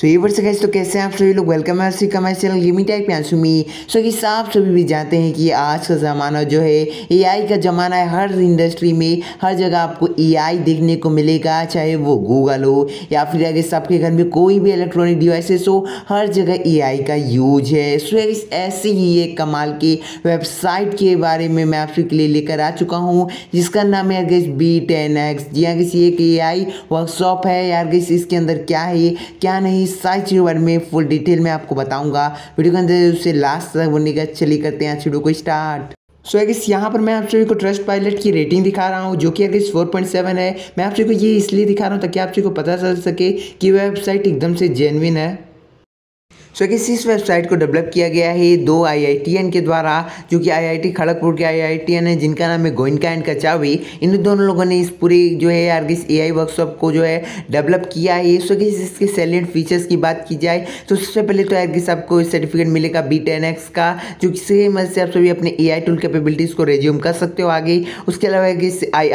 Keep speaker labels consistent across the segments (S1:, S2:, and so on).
S1: सो ये वर्ष गैस तो कैसे हैं आप सभी लोग? वेलकम है आपसे कमाई चैनल गेमिंग टाइप में। सुमी सो कि आप सभी भी जानते हैं कि आज का ज़माना जो है एआई का ज़माना है हर इंडस्ट्री में, हर जगह आपको एआई देखने को मिलेगा, चाहे वो गूगल हो, या फिर अगर सबके घर में कोई भी इलेक्ट्रॉनिक डिवाइसेस हो, हर जगह एआई का यूज़ है। सो ऐसे ही एक कमाल की वेबसाइट के बारे में मैं आपके लिए लेकर आ चुका हूँ, जिसका नाम है अगेस बी टेन एक्स जी किसी एक एआई वर्कशॉप है। यार इसके अंदर क्या है क्या नहीं सारी चीज़ों बारे में फुल डिटेल में आपको बताऊँगा। वीडियो के अंदर उससे लास्ट तक बनने का चली करते हैं वीडियो को स्टार्ट सो so, अगर यहाँ पर मैं आप सभी को ट्रस्ट पायलट की रेटिंग दिखा रहा हूँ जो कि अगेस 4.7 है। मैं आप सभी को ये इसलिए दिखा रहा हूँ ताकि आप सभी को पता चल सके कि वेबसाइट एकदम से जेनविन है। सो so, इस वेबसाइट को डेवलप किया गया है दो आईआईटीएन के द्वारा जो कि आईआईटी खड़गपुर के आईआईटीएन है जिनका नाम है गोइनका एंड कचावी। इन दोनों लोगों ने इस पूरी जो है यार इस एआई वर्कशॉप को जो है डेवलप किया है। सो कि इसके सैलेंट फीचर्स की बात की जाए तो सबसे पहले तो यार आपको सर्टिफिकेट मिलेगा बी का जो किसी मदद से आप सभी अपने एआई टूल कैपेबिलिटीज़ को रेज्यूम कर सकते हो आगे। उसके अलावा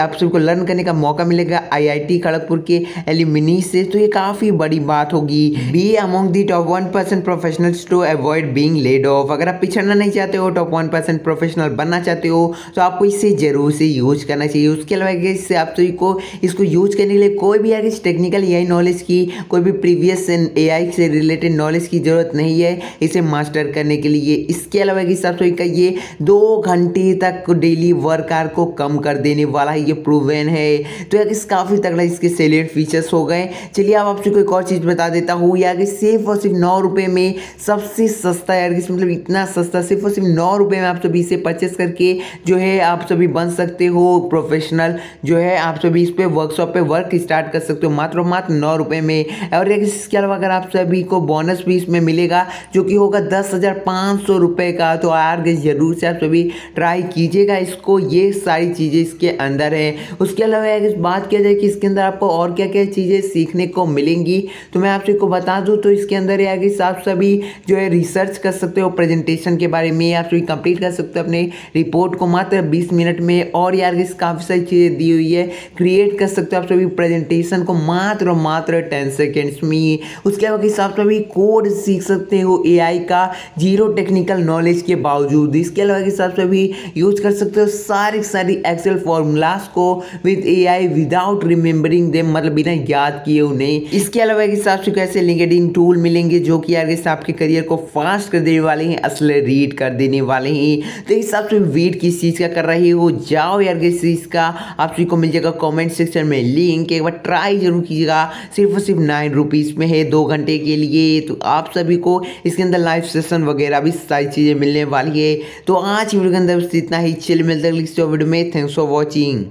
S1: आप सभी को लर्न करने का मौका मिलेगा आई खड़गपुर के एलिमिनी से। तो ये काफ़ी बड़ी बात होगी। Be among the top one percent professionals to avoid being laid off अगर आप पिछड़ना नहीं चाहते हो टॉप वन परसेंट प्रोफेशनल बनना चाहते हो तो आपको इसे ज़रूर से यूज़ करना चाहिए। उसके अलावा इससे आप सभी को, इसको यूज़ करने के लिए कोई भी अगर टेक्निकल ए नॉलेज की, कोई भी प्रीवियस एआई से रिलेटेड नॉलेज की ज़रूरत नहीं है, इसे मास्टर करने के लिए। इसके अलावा इस आप का ये दो घंटे तक डेली वर्क आर को कम कर देने वाला ये प्रूवन है तो यार काफ़ी तगड़ा इसके सेलेक्ट फीचर्स हो गए, चलिए आप आपसे कोई और चीज़ बता देता हूँ। यार सिर्फ़ और सिर्फ़ नौ रुपये में सबसे सस्ता यार, किस मतलब इतना सस्ता? सिर्फ़ और सिर्फ़ नौ रुपये में आप सभी इसे परचेस करके जो है आप सभी बन सकते हो प्रोफेशनल जो है आप सभी इस पर वर्कशॉप पे वर्क स्टार्ट कर सकते हो। मात्र मात्र नौ रुपये में। और इसके अलावा अगर आप सभी को बोनस भी इसमें मिलेगा, जो कि होगा दस हज़ार पाँच सौ रुपये का तो यार ज़रूर से आप सभी ट्राई कीजिएगा इसको। ये सारी चीज़ें इसके अंदर हैं। उसके अलावा अगर बात किया जाए कि इसके अंदर आपको और क्या क्या चीज़ें सीखने को मिलेंगी तो मैं आप को बता दूँ तो इसके अंदर कि आप सभी जो है रिसर्च कर सकते हो प्रेजेंटेशन के बारे में आप सभी कंप्लीट कर सकते हो अपने रिपोर्ट को। मात्र 20 मिनट में और यार इस काफ़ी सारी चीज़ें दी हुई है। क्रिएट कर सकते हो आप सभी प्रेजेंटेशन को मात्र मात्र टेन सेकेंड्स में। उसके अलावा आप सभी कोड सीख सकते हो एआई का ज़ीरो टेक्निकल नॉलेज के बावजूद। इसके अलावा आप सभी यूज़ कर सकते हो सारी सारी एक्सेल फॉर्मूलाज को with A I without remembering them मतलब बिना याद किए उन्हें। इसके अलावा हिसाब से कैसे लिंकेडिन टूल मिलेंगे जो कि यार आपके करियर को फास्ट कर देने वाले हैं, असल रीड कर देने वाले हैं। तो इस हिसाब से वेट किस चीज़ का कर रहे हो, जाओ यार किस चीज़ का। आप सभी को मिल जाएगा कमेंट सेक्शन में लिंक एक बार ट्राई ज़रूर कीजिएगा। सिर्फ़ और सिर्फ़ नाइन रुपीज़ में है, दो घंटे के लिए। तो आप सभी को इसके अंदर लाइव सेशन वगैरह भी सारी चीज़ें मिलने वाली है। तो आज वीडियो के अंदर इतना ही। चिल मिलता है थैंक्स फॉर वॉचिंग